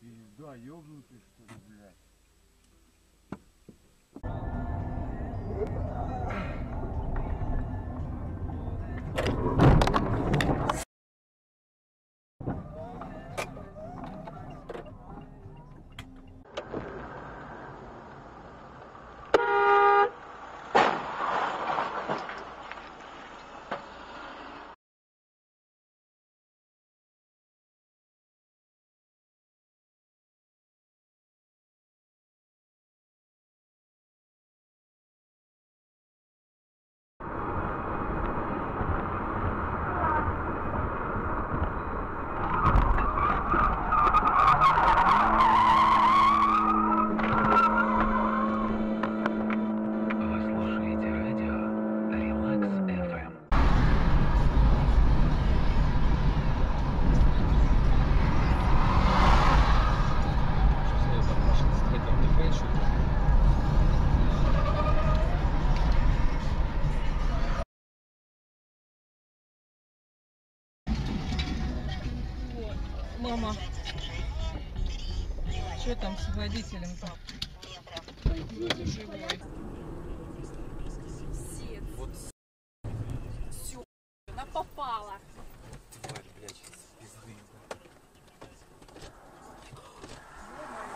Пизда, ёбнутый что ли, блядь? Мама, что там с водителем-то? Все, она попала.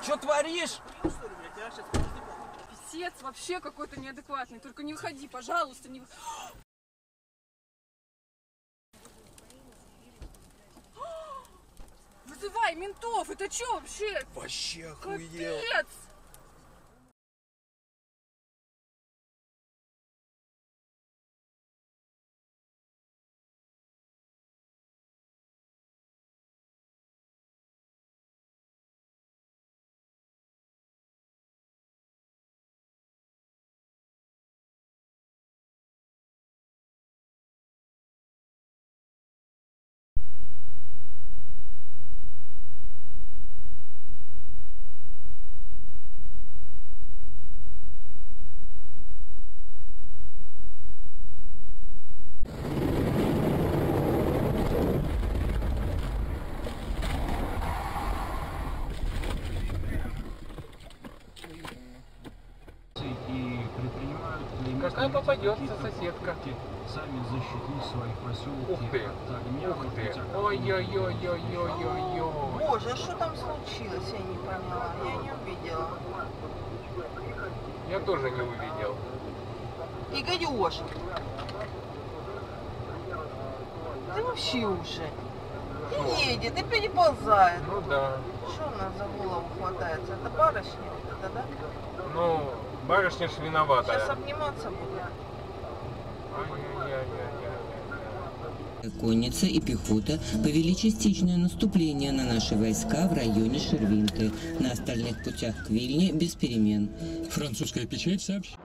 Чё творишь? Писец вообще какой-то неадекватный. Только не выходи, пожалуйста, не выходи. Ментов! Это что вообще? Вообще Капец! Попадется соседка? Сами защитить свои поселки Ух ты, ух ты. Ой-ой-ой-ой-ой-ой. Боже, а что там случилось? Я не поняла. Я не увидела. Я тоже не увидел. Игорёш! Ты вообще уже. И едет, и переползает. Ну да. Что она за голову хватается? Это барышня это, да? Ну, барышня ж виновата. Сейчас обниматься. Ай-яй-яй-яй-яй. Конница и пехота повели частичное наступление на наши войска в районе Шервинты. На остальных путях к Вильне без перемен. Французская печать сообщила.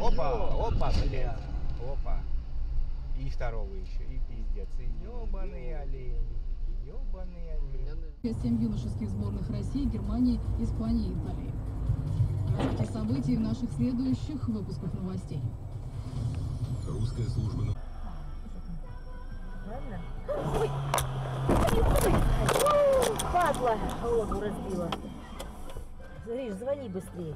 Опа, опа, бля, опа. И второго еще, и пиздец. И ебаные олени, ебаные олени. Семь юношеских сборных России, Германии, Испании и Италии. Развитие событий в наших следующих выпусках новостей. Русская служба на... Падла, голову разбила. Гриш, звони быстрее.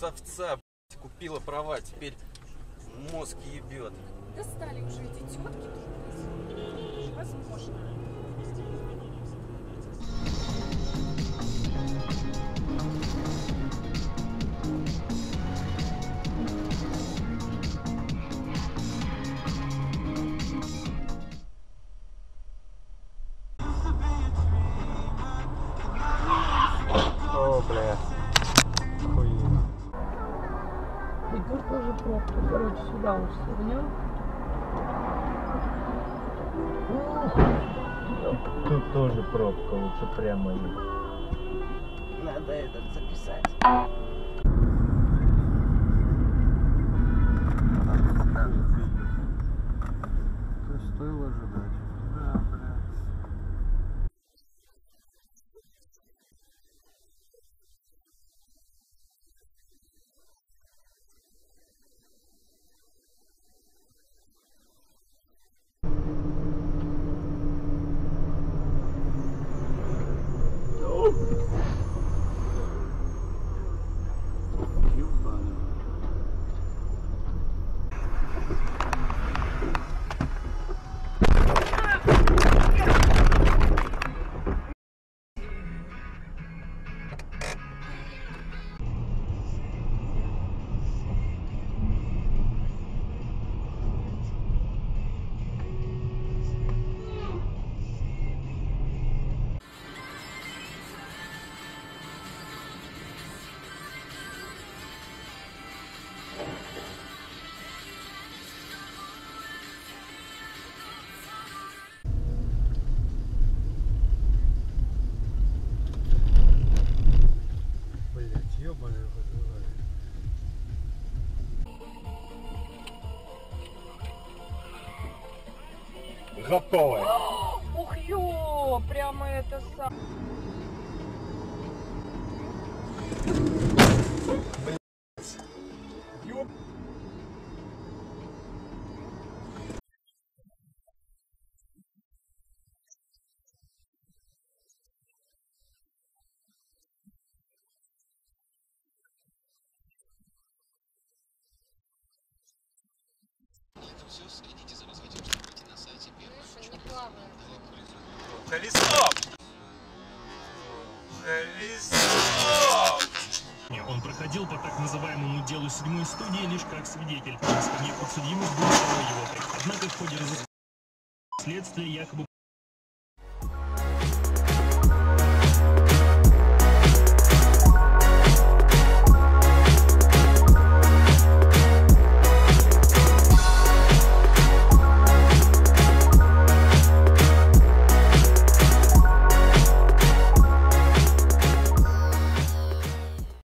Вот совца, блядь, купила права, теперь мозг ебет. Достали уже эти тетки тут. Сюда уж свернем. Тут тоже пробка, лучше прямо и... Надо этот записать. То есть стоило ожидать. Готово. Ух ё, прямо это сам. Колесо! Колесо! Он проходил по так называемому делу седьмой студии лишь как свидетель. На скамье подсудимых был его. Однако в ходе разыскания следствия якобы